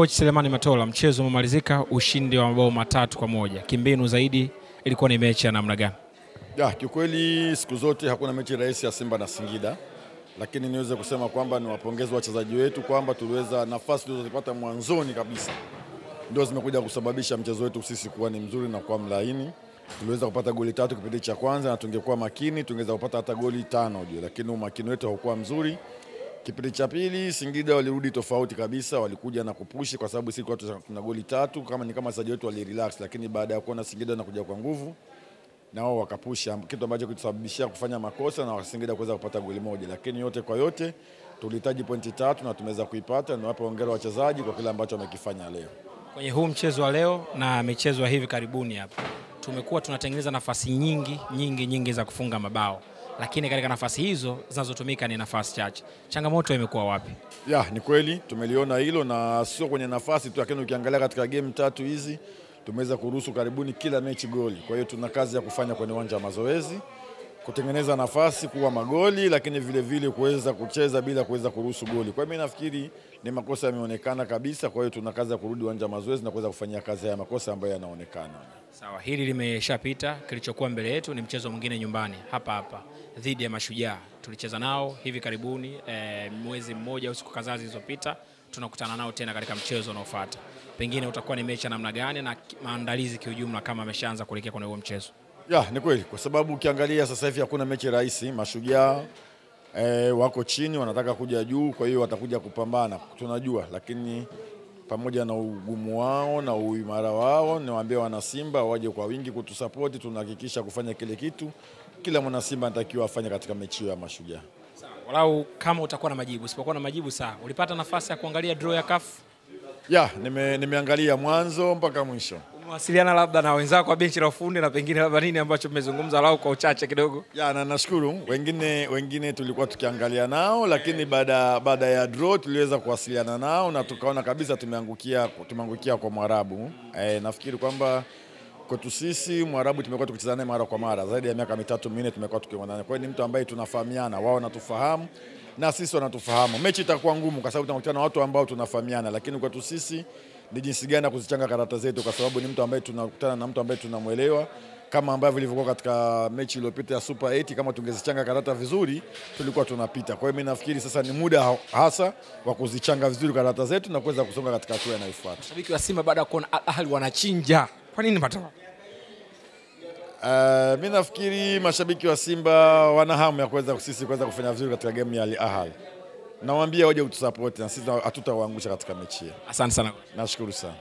Coach Selemani Matola, mchezo umemalizika, ushindi wa mabao matatu kwa moja. Kimbinu zaidi ilikuwa ni mechi ya namna gani? Ya, kiukweli siku zote hakuna mechi rahisi ya Simba na Singida, lakini niweze kusema kwamba ni wapongeze wachezaji wetu kwamba tuliweza nafasi tulizozipata mwanzoni kabisa ndio zimekuja kusababisha mchezo wetu sisi kuwa ni mzuri na kuwa mlaini. Tuliweza kupata goli tatu kipindi cha kwanza, na tungekuwa makini tungeweza kupata hata goli tano juu, lakini umakini wetu haukuwa mzuri. Kipindi cha pili Singida walirudi tofauti kabisa, walikuja na kupushi kwa sababu sisi tuna goli tatu, kama ni kama wachezaji wetu walirelax, lakini baada ya kuona Singida wanakuja kwa nguvu nao wakapusha, kitu ambacho kitusababishia kufanya makosa na Singida kuweza kupata goli moja, lakini yote kwa yote tulihitaji pointi tatu na tumeweza kuipata. Niwape hongera wachezaji kwa kile ambacho wamekifanya leo. Kwenye huu mchezo wa leo na michezo hivi karibuni hapa tumekuwa tunatengeneza nafasi nyingi nyingi nyingi za kufunga mabao, lakini katika nafasi hizo zinazotumika ni nafasi chache. Changamoto imekuwa wapi? Ya, ni kweli tumeliona hilo na sio kwenye nafasi tu, lakini ukiangalia katika game tatu hizi tumeweza kuruhusu karibuni kila mechi goli. Kwa hiyo tuna kazi ya kufanya kwenye uwanja wa mazoezi, kutengeneza nafasi, kuwa magoli, lakini vile vile kuweza kucheza bila kuweza kuruhusu goli. Kwa hiyo mimi nafikiri ni makosa yameonekana kabisa. Kwa hiyo tuna kazi ya kurudi uwanja mazoezi na kuweza kufanyia kazi haya makosa ambayo yanaonekana. Sawa, hili limeshapita. Kilichokuwa mbele yetu ni mchezo mwingine nyumbani hapa hapa dhidi ya Mashujaa. Tulicheza nao hivi karibuni e, mwezi mmoja au siku kadhaa zilizopita. Tunakutana nao tena katika mchezo unaofuata. Pengine utakuwa ni mechi ya namna gani na maandalizi kiujumla, kama ameshaanza kuelekea kwenye huo mchezo? Ya, ni kweli kwa sababu ukiangalia sasa hivi hakuna mechi rahisi. Mashujaa e, wako chini wanataka kuja juu, kwa hiyo watakuja kupambana, tunajua, lakini pamoja na ugumu wao na uimara wao, niwaambie wana Simba waje kwa wingi kutusapoti. Tunahakikisha kufanya kile kitu kila mwana Simba anatakiwa afanye katika mechi hiyo ya Mashujaa. Sawa, walau kama utakuwa na majibu, usipokuwa na majibu sawa. Ulipata nafasi ya kuangalia draw ya CAF? Ya, nime, nimeangalia mwanzo mpaka mwisho. Umewasiliana labda na wenzako wa benchi la ufundi na pengine labda nini ambacho mmezungumza lao kwa uchache kidogo? Ya, na nashukuru wengine, wengine tulikuwa tukiangalia nao, lakini baada baada ya draw tuliweza kuwasiliana nao na tukaona kabisa tumeangukia, tumeangukia kwa Mwarabu. E, nafikiri kwamba kwetu sisi Mwarabu tumekuwa tukicheza naye mara kwa mara zaidi ya miaka mitatu minne, tumekuwa tukiona naye. Kwa hiyo ni mtu ambaye tunafahamiana, wao wanatufahamu na sisi wanatufahamu. Mechi itakuwa ngumu kwa sababu tunakutana na watu ambao tunafahamiana, lakini kwetu sisi ni jinsi gani ya kuzichanga karata zetu, kwa sababu ni mtu ambaye tunakutana na mtu ambaye tunamwelewa kama ambavyo ilivyokuwa katika mechi iliyopita ya Super 8 kama tungezichanga karata vizuri tulikuwa tunapita. Kwa hiyo mimi nafikiri sasa ni muda hasa wa kuzichanga vizuri karata zetu na kuweza kusonga katika hatua inayofuata. Mashabiki wa Simba baada ya kuona Al Ahly wanachinja, kwa nini Matola? Uh, mimi nafikiri mashabiki wa Simba wana hamu ya kuweza sisi kuweza kufanya vizuri katika game ya Al Ahly. Nawaambia waje utusapoti na sisi hatutawaangusha katika mechi hii. Asante sana. Nashukuru sana.